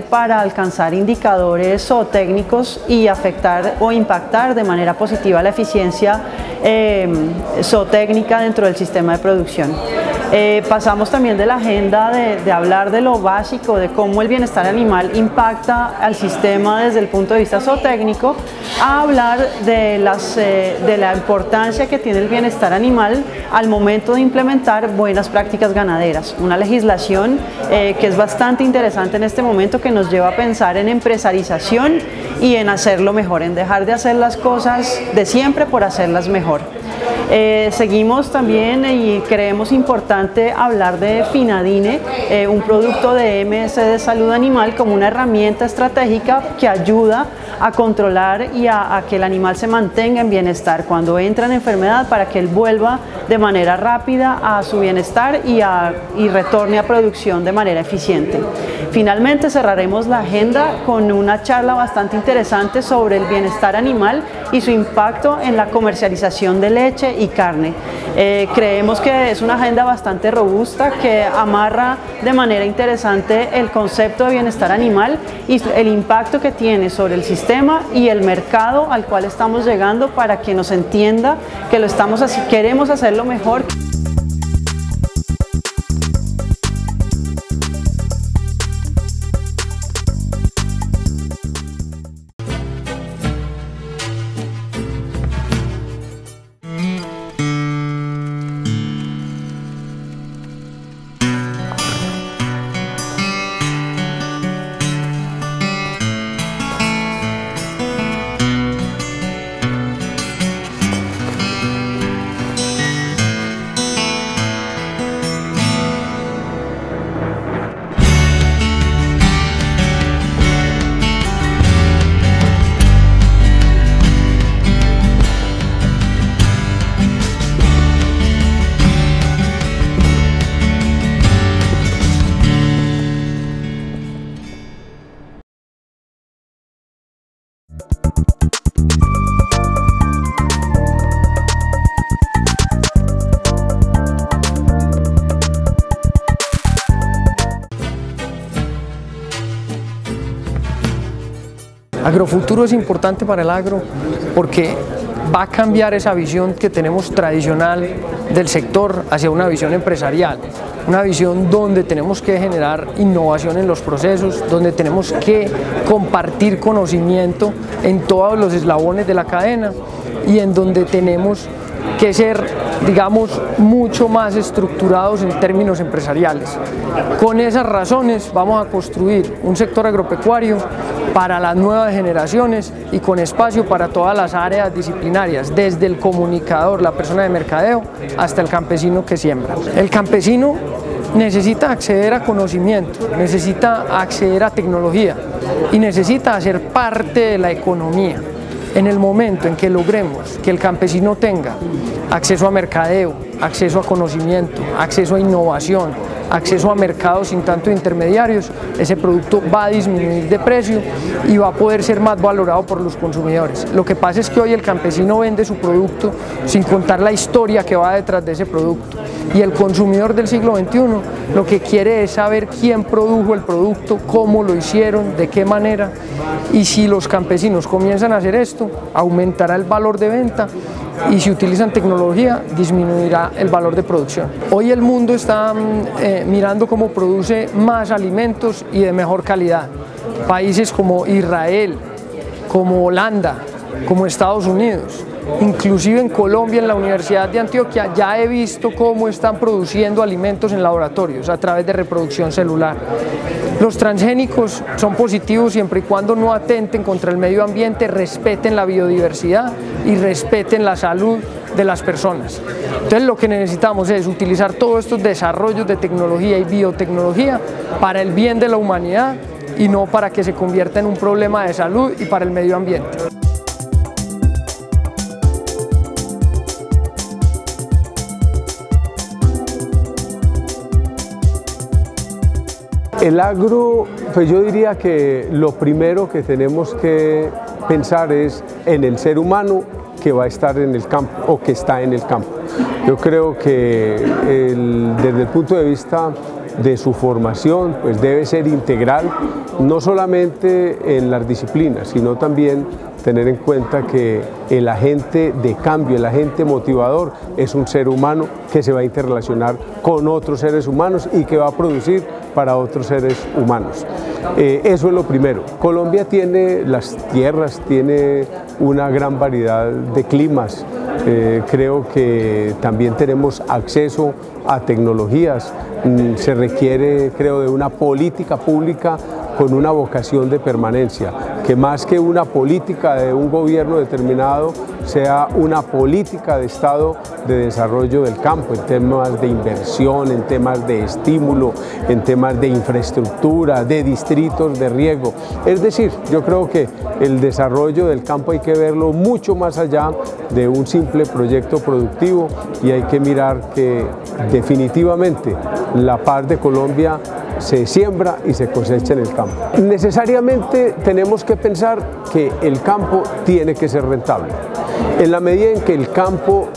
para alcanzar indicadores zootécnicos y afectar o impactar de manera positiva la eficiencia eh, zootécnica dentro del sistema de producción. Eh, pasamos también de la agenda de, hablar de lo básico, de cómo el bienestar animal impacta al sistema desde el punto de vista zootécnico, a hablar de, eh, la importancia que tiene el bienestar animal al momento de implementar buenas prácticas ganaderas. Una legislación eh, que es bastante interesante en este momento que nos lleva a pensar en empresarización y en hacerlo mejor, en dejar de hacer las cosas de siempre por hacerlas mejor. Eh, seguimos también y creemos importante hablar de Finadine, eh, un producto de MS de salud animal como una herramienta estratégica que ayuda a controlar y a, que el animal se mantenga en bienestar cuando entra en enfermedad para que él vuelva de manera rápida a su bienestar y, y retorne a producción de manera eficiente. Finalmente cerraremos la agenda con una charla bastante interesante sobre el bienestar animal y su impacto en la comercialización de leche y carne. Eh, creemos que es una agenda bastante robusta que amarra de manera interesante el concepto de bienestar animal y el impacto que tiene sobre el sistema y el mercado al cual estamos llegando para que nos entienda que lo estamos así, queremos hacerlo mejor. Agrofuturo es importante para el agro porque va a cambiar esa visión que tenemos tradicional del sector hacia una visión empresarial, una visión donde tenemos que generar innovación en los procesos, donde tenemos que compartir conocimiento en todos los eslabones de la cadena y en donde tenemos que ser, digamos, mucho más estructurados en términos empresariales. Con esas razones vamos a construir un sector agropecuario para las nuevas generaciones y con espacio para todas las áreas disciplinarias, desde el comunicador, la persona de mercadeo, hasta el campesino que siembra. El campesino necesita acceder a conocimiento, necesita acceder a tecnología y necesita ser parte de la economía. En el momento en que logremos que el campesino tenga acceso a mercadeo, acceso a conocimiento, acceso a innovación, acceso a mercados sin tanto intermediarios, ese producto va a disminuir de precio y va a poder ser más valorado por los consumidores. Lo que pasa es que hoy el campesino vende su producto sin contar la historia que va detrás de ese producto y el consumidor del siglo XXI lo que quiere es saber quién produjo el producto, cómo lo hicieron, de qué manera y si los campesinos comienzan a hacer esto, aumentará el valor de venta y si utilizan tecnología disminuirá el valor de producción. Hoy el mundo está mm, eh, mirando cómo produce más alimentos y de mejor calidad. Países como Israel, como Holanda, como Estados Unidos, Inclusive en Colombia, en la Universidad de Antioquia, ya he visto cómo están produciendo alimentos en laboratorios a través de reproducción celular. Los transgénicos son positivos siempre y cuando no atenten contra el medio ambiente, respeten la biodiversidad y respeten la salud de las personas. Entonces lo que necesitamos es utilizar todos estos desarrollos de tecnología y biotecnología para el bien de la humanidad y no para que se convierta en un problema de salud y para el medio ambiente. El agro, pues yo diría que lo primero que tenemos que pensar es en el ser humano que va a estar en el campo o que está en el campo. Yo creo que desde el punto de vista de su formación, pues debe ser integral no solamente en las disciplinas, sino también tener en cuenta que el agente de cambio, el agente motivador es un ser humano que se va a interrelacionar con otros seres humanos y que va a producir para otros seres humanos. Eh, eso es lo primero. Colombia tiene las tierras, tiene una gran variedad de climas. Eh, creo que también tenemos acceso a tecnologías. Mm, se requiere, creo, de una política pública con una vocación de permanencia, que más que una política de un gobierno determinado, sea una política de Estado de desarrollo del campo, en temas de inversión, en temas de estímulo, en temas de infraestructura, de distritos de riego. Es decir, yo creo que el desarrollo del campo hay que verlo mucho más allá de un simple proyecto productivo y hay que mirar que definitivamente la paz de Colombia se siembra y se cosecha en el campo. Necesariamente tenemos que pensar que el campo tiene que ser rentable. En la medida en que el campo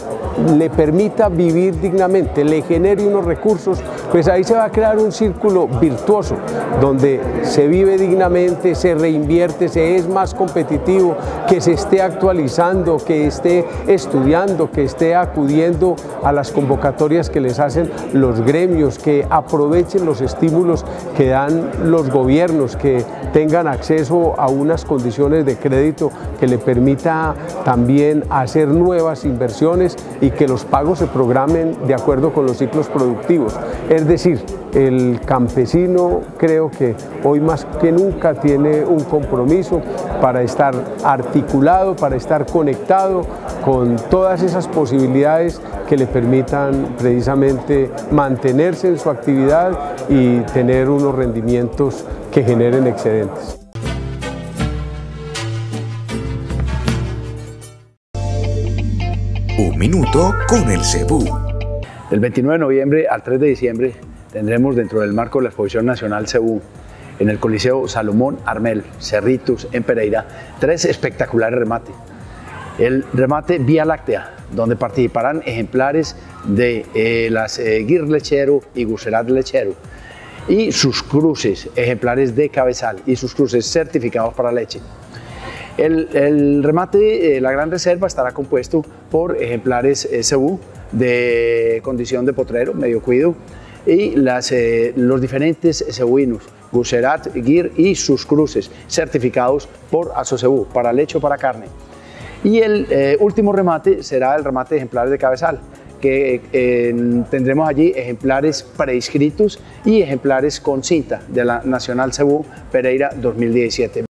le permita vivir dignamente, le genere unos recursos, pues ahí se va a crear un círculo virtuoso donde se vive dignamente, se reinvierte, se es más competitivo, que se esté actualizando, que esté estudiando, que esté acudiendo a las convocatorias que les hacen los gremios, que aprovechen los estímulos que dan los gobiernos, que tengan acceso a unas condiciones de crédito que le permita también hacer nuevas inversiones que los pagos se programen de acuerdo con los ciclos productivos. Es decir, el campesino creo que hoy más que nunca tiene un compromiso para estar articulado, para estar conectado con todas esas posibilidades que le permitan precisamente mantenerse en su actividad y tener unos rendimientos que generen excedentes. Un minuto con el Cebú. Del 29 de noviembre al 3 de diciembre tendremos dentro del marco de la Exposición Nacional Cebú en el Coliseo Salomón Armel, Cerritos, en Pereira, tres espectaculares remates. El remate Vía Láctea, donde participarán ejemplares de eh, las eh, Guir Lechero y Guserat Lechero, y sus cruces, ejemplares de cabezal y sus cruces certificados para leche. El, remate, eh, la gran reserva, estará compuesto por ejemplares eh, cebú de condición de potrero, medio cuido, y eh, los diferentes cebuinos, Guserat, Gir y sus cruces, certificados por Asocebú, para leche o para carne. Y el último remate será el remate de ejemplares de cabezal, que tendremos allí ejemplares preinscritos y ejemplares con cinta de la Nacional Cebú Pereira 2017.